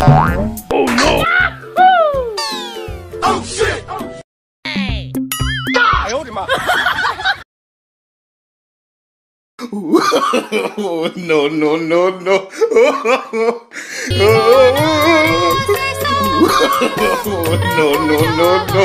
Oh no! oh shit! Oh, hey! Ah, hold oh, no, no, no, oh, no, no, no, no. Oh,